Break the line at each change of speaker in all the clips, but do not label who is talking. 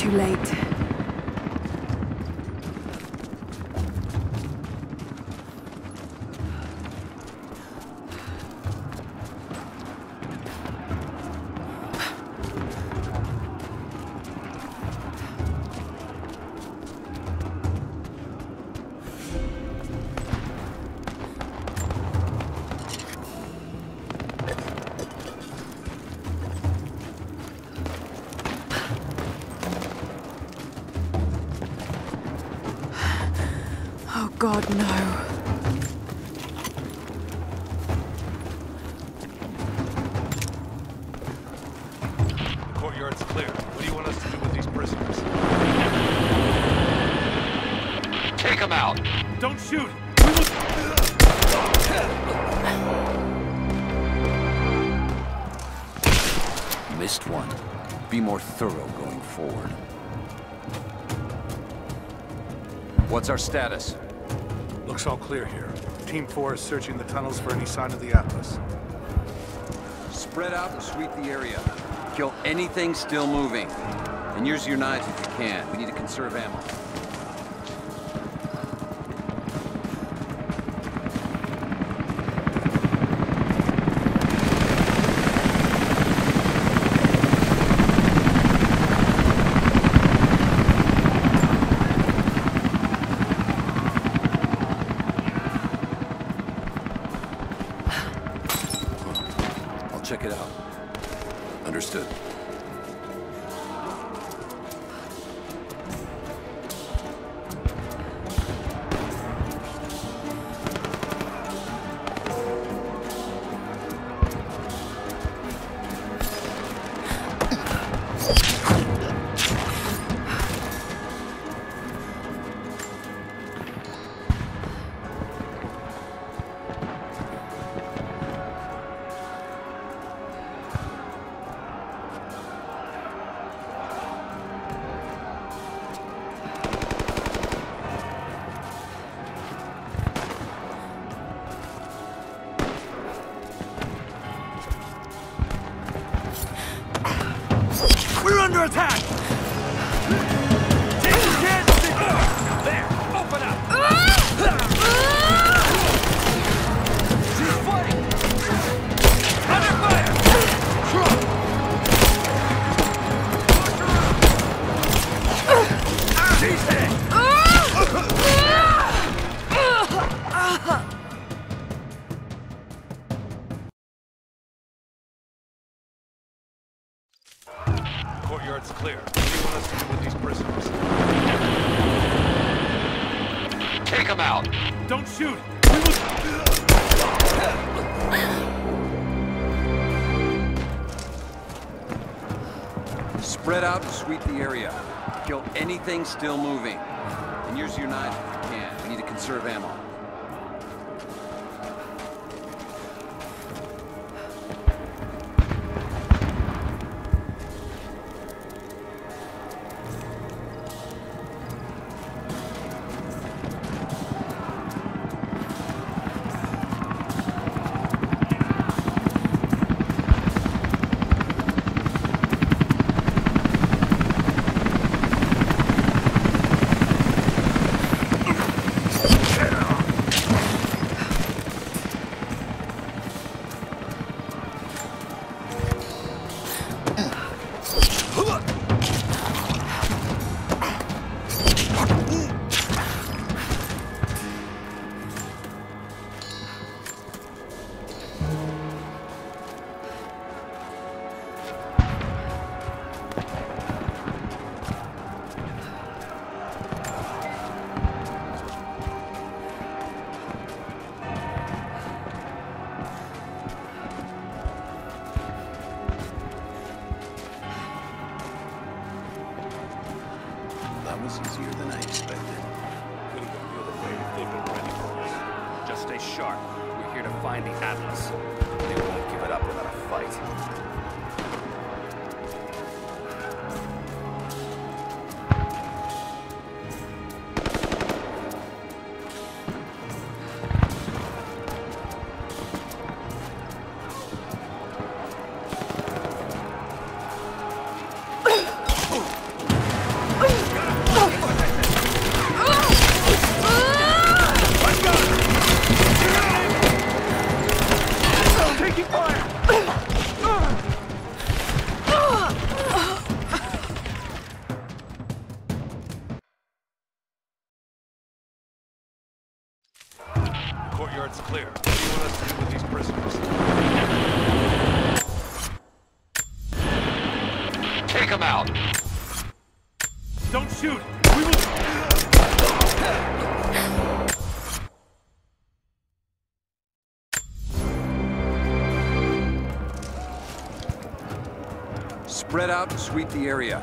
too late.
What's our status?
Looks all clear here. Team 4 is searching the tunnels for any sign of the Atlas.
Spread out and sweep the area. Kill anything still moving. And use your knives if you can. We need to conserve ammo.
Under attack!
Anything still moving. And use your knives if you can. We need to conserve ammo.
Courtyard's clear. What do you want us to do with these prisoners?
Take them out.
Don't shoot! We will...
Spread out and sweep the area.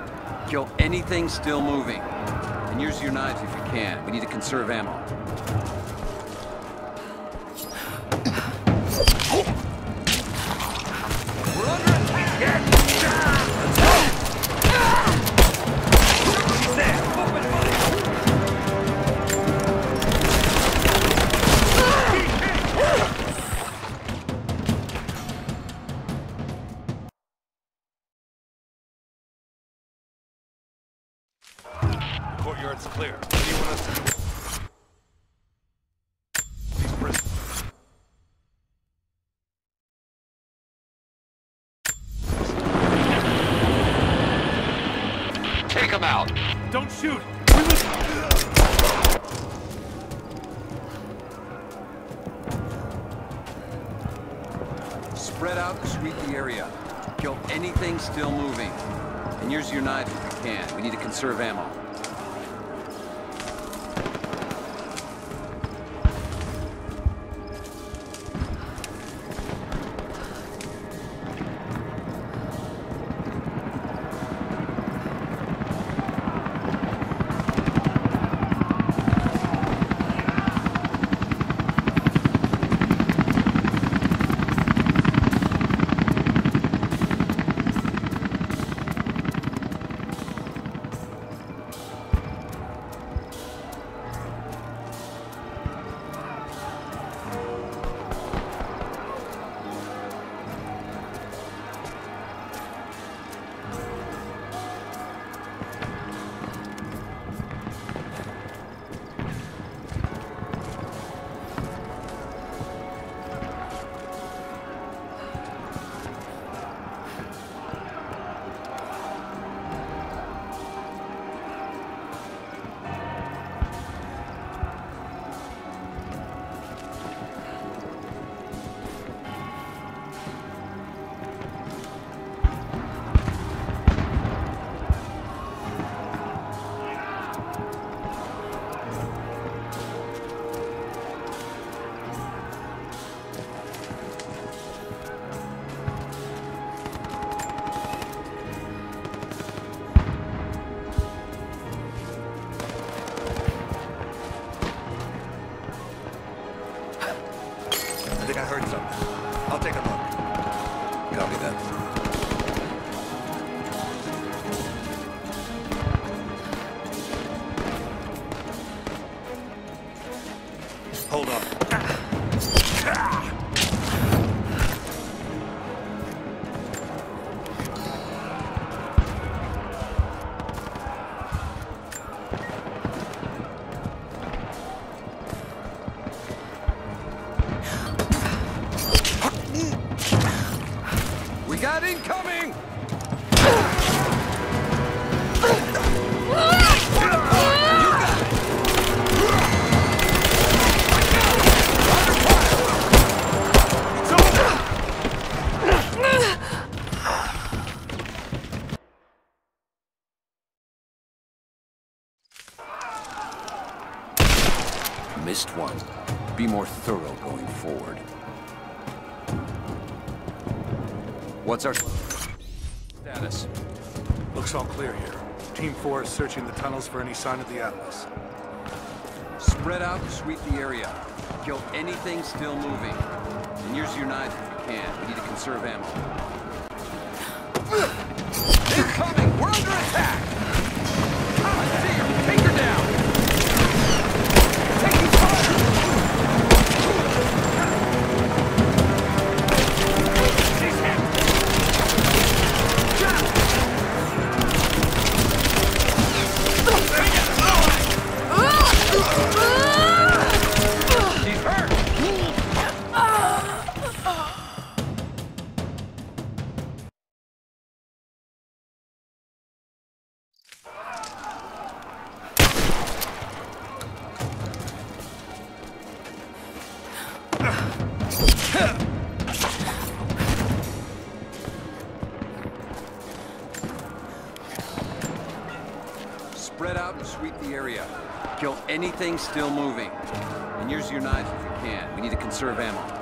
Kill anything still moving. And use your knives if you can. We need to conserve ammo. Spread out and sweep the area. Kill anything still moving. And use your knives if you can. We need to conserve ammo. What's our status?
Looks all clear here. Team 4 is searching the tunnels for any sign of the Atlas.
Spread out and sweep the area. Kill anything still moving. And use your knives if you can. We need to conserve ammo. Incoming! We're under attack! Still moving. And use your knives if you can. We need to conserve ammo.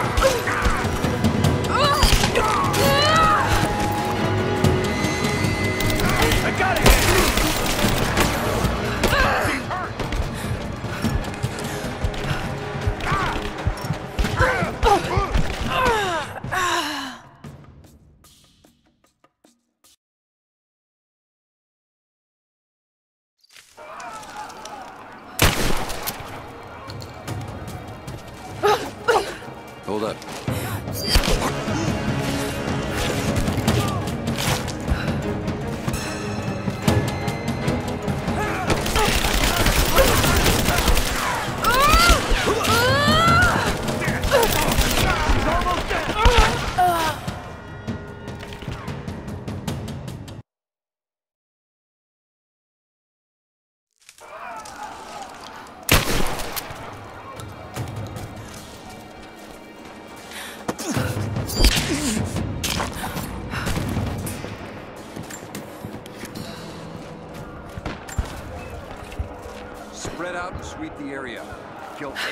Go!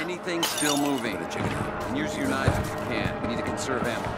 Anything still moving. And use your knives if you can. We need to conserve ammo.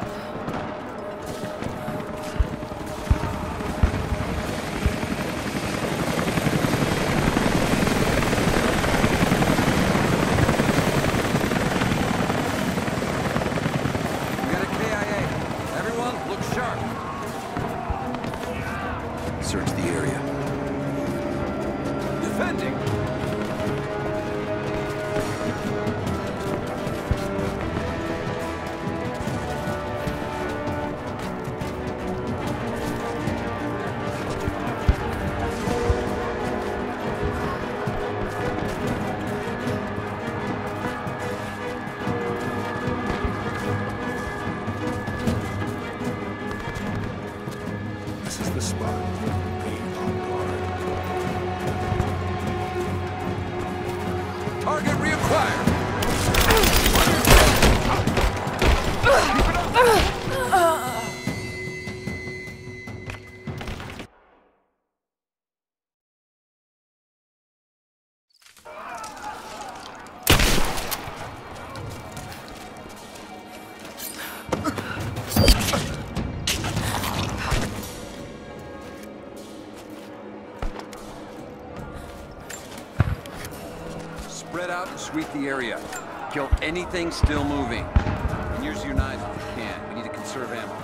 Sweep the area. Kill anything still moving. And use your knives if you can. We need to conserve ammo.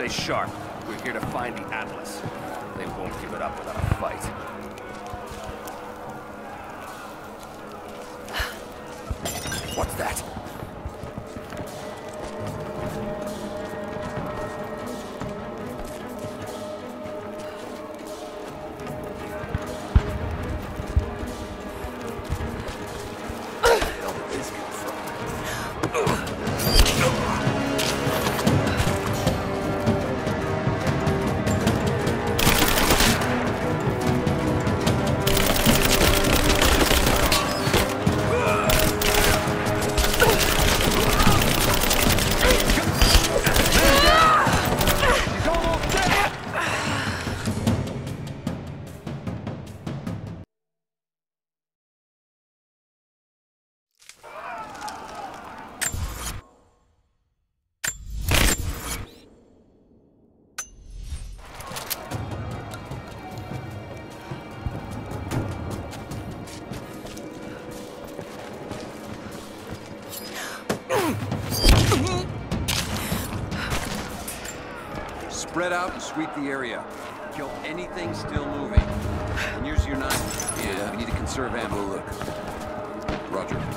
Stay sharp. We're here to find the Atlas.
Spread out and sweep the area. Kill anything still moving. And use your knife Yeah. We need to conserve ammo.
Look. Roger.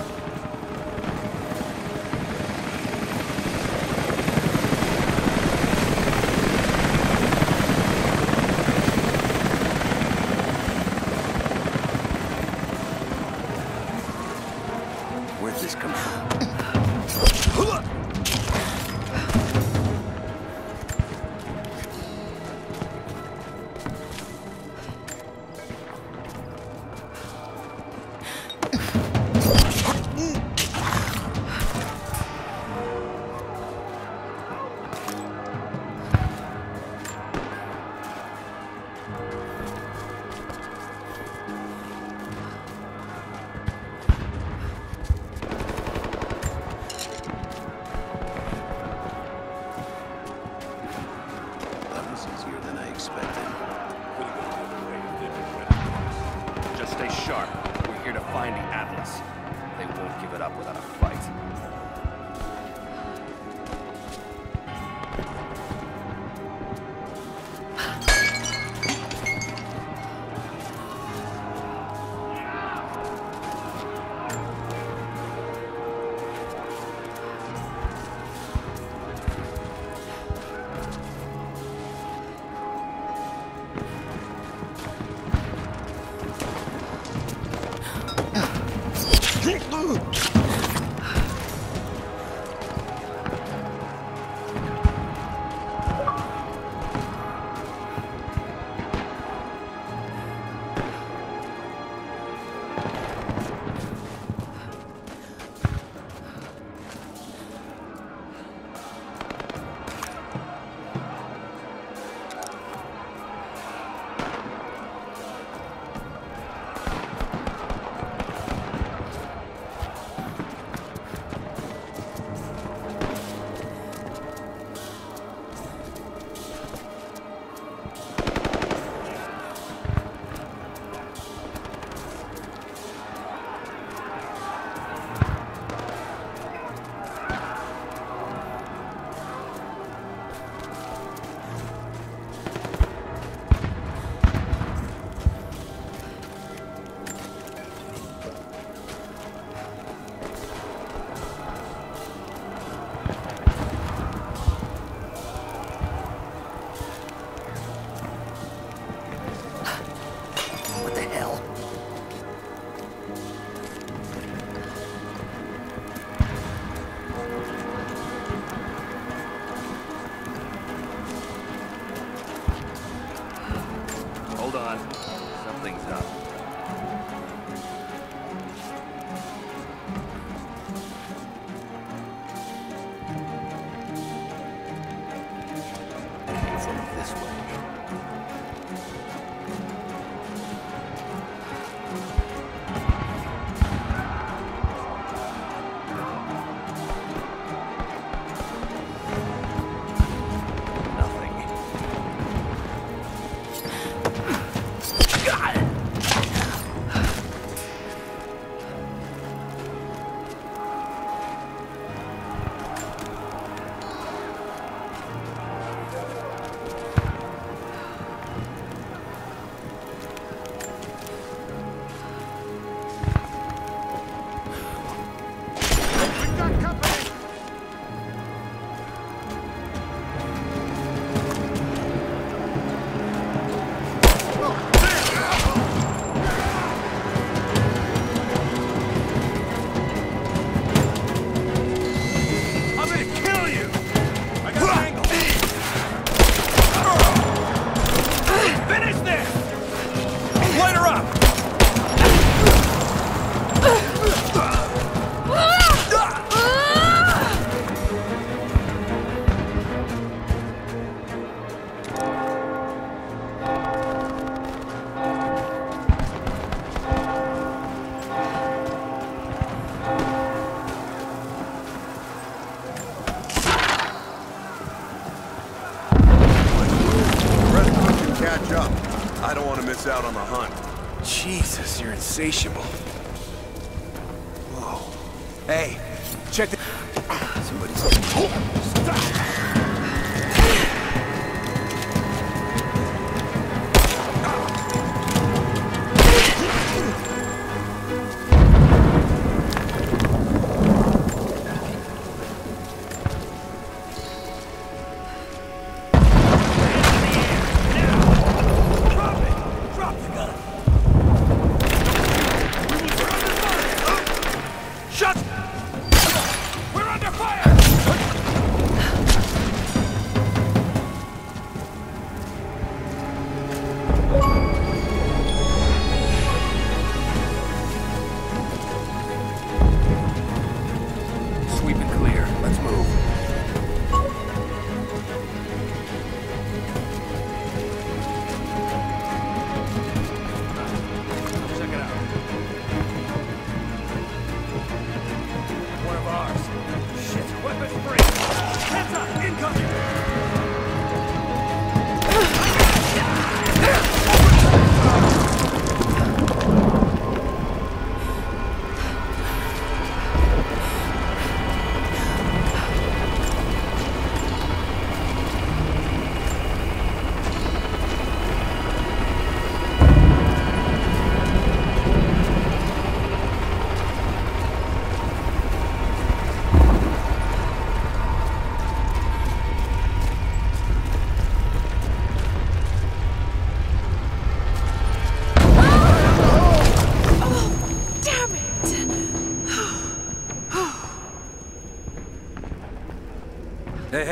easier than I expected.
Just stay sharp. We're here to find the Atlas. They won't give it up without a fight.
Jesus,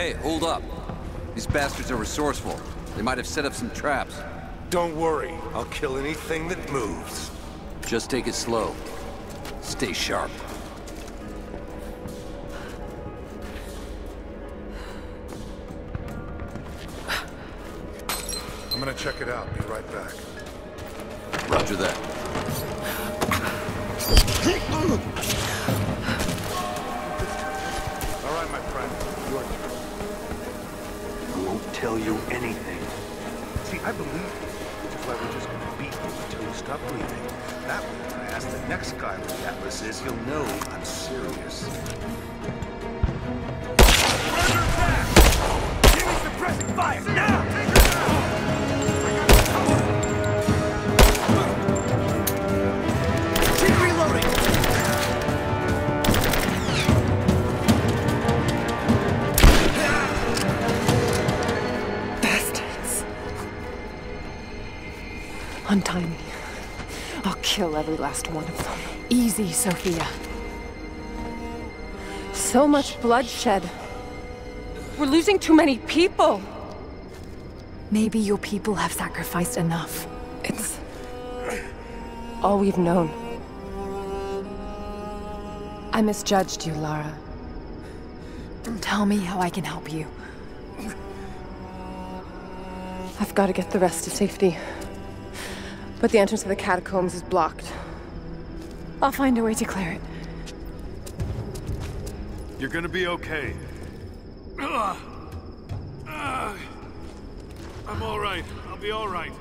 hey,
hold up. These bastards are resourceful. They might have set up some traps.
Don't worry. I'll kill anything that moves.
Just take it slow. Stay sharp.
I'm gonna check it out. Be right back.
Roger that.
That way, when I ask the next guy where the Atlas is, he'll know I'm serious.
Every last one of them. Easy, Sofia. So much bloodshed. We're losing too many people. Maybe your people have sacrificed enough. It's all we've known. I misjudged you, Lara. Tell me how I can help you. I've got to get the rest to safety. But the entrance to the catacombs is blocked. I'll find a way to clear it.
You're gonna be okay.
Ugh. Ugh. I'm all right. I'll be all right.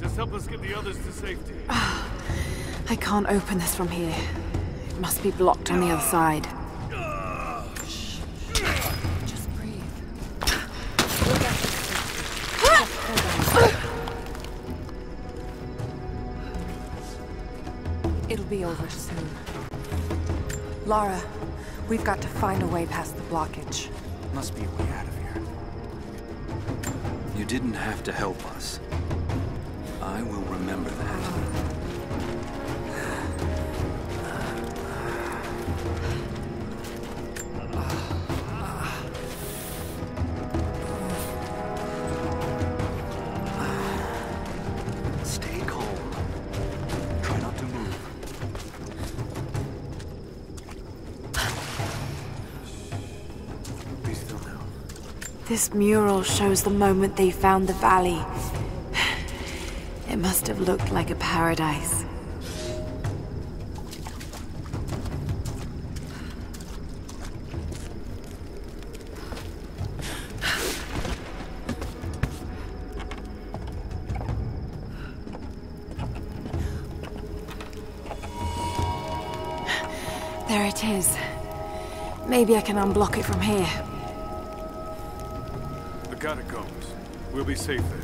Just help us get the others to safety.
I can't open this from here. It must be blocked on the other side. Be over soon. Lara, we've got to find a way past the blockage.
Must be a way out of here.
You didn't have to help us. I will remember that.
This mural shows the moment they found the valley. It must have looked like a paradise. There it is. Maybe I can unblock it from here.
Be safe there.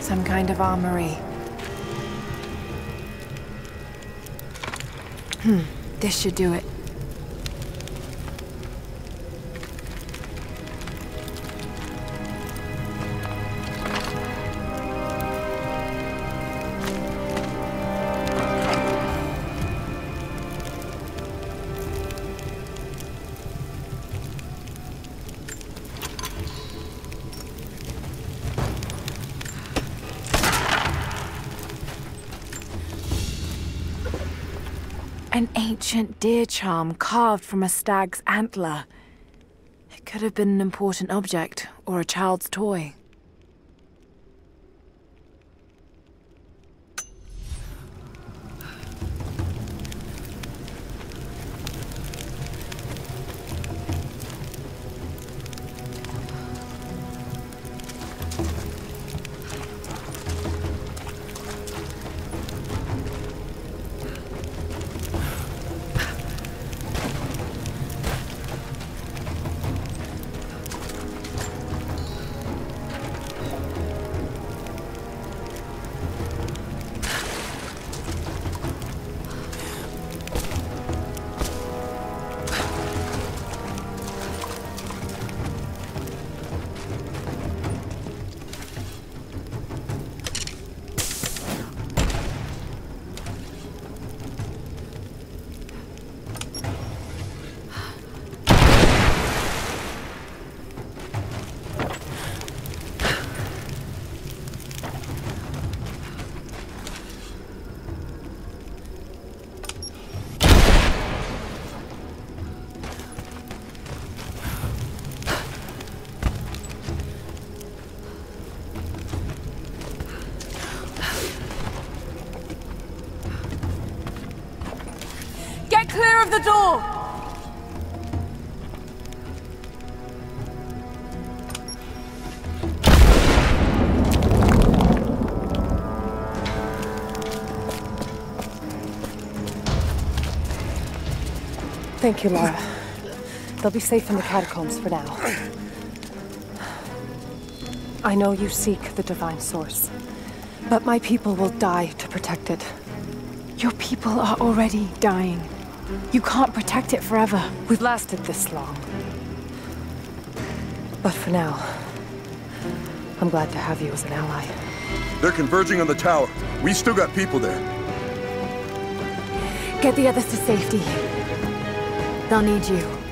Some kind of armory. Hmm, this should do it. An ancient deer charm carved from a stag's antler. It could have been an important object or a child's toy.
Of the door! Thank you, Lara. They'll be safe in the catacombs for now. I know you seek the Divine Source, but my people will die to protect it.
Your people are already dying. You can't protect it forever.
We've lasted this long. But for now, I'm glad to have you as an ally.
They're converging on the tower. We still got people there.
Get the others to safety. They'll need you.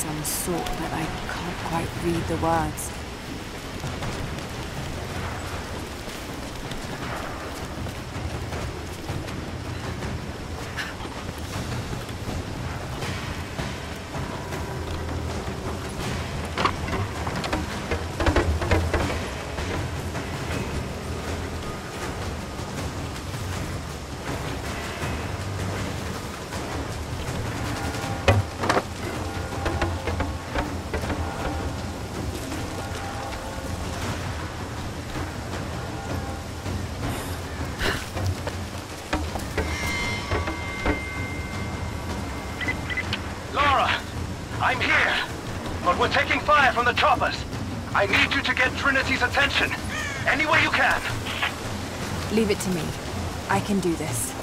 Some sort, but I can't quite read the words.
I need you to get Trinity's attention, any way you can.
Leave it to me. I can do this.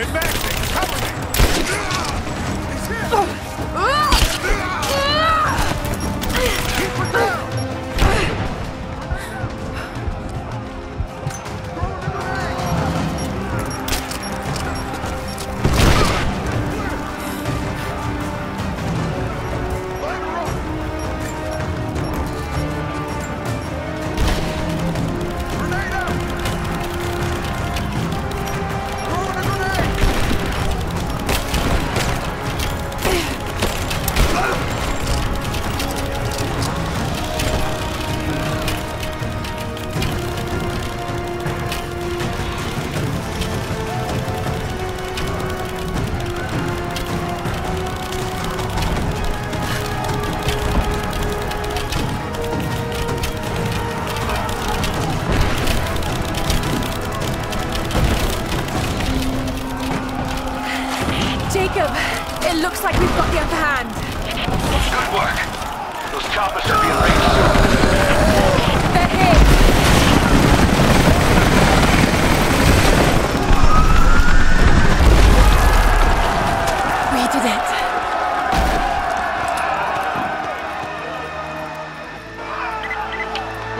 Advancing! Cover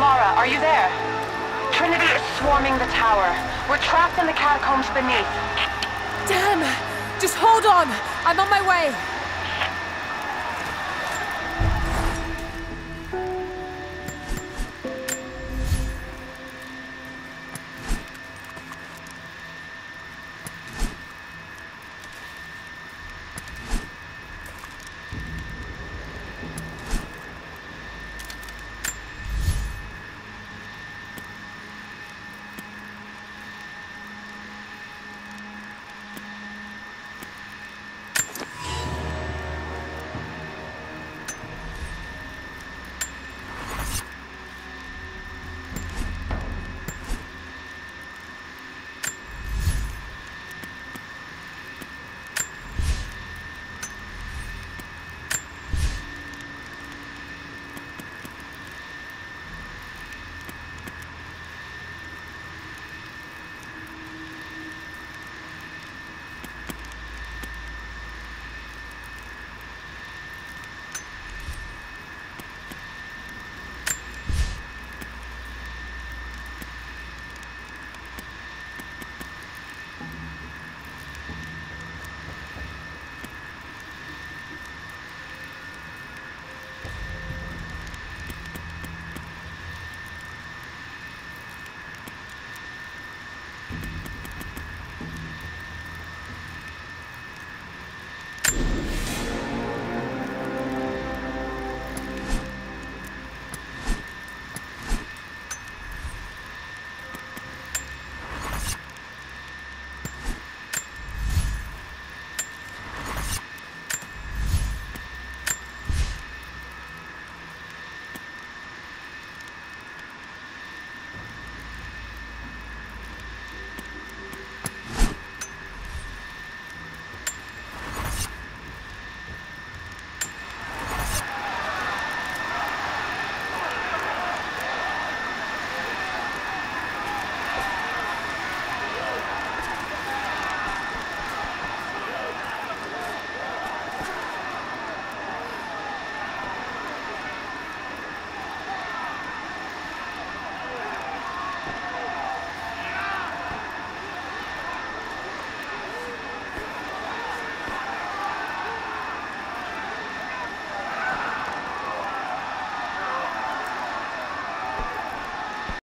Lara, are you there? Trinity is swarming the tower. We're trapped in the catacombs beneath.
Damn! Just hold on. I'm on my way.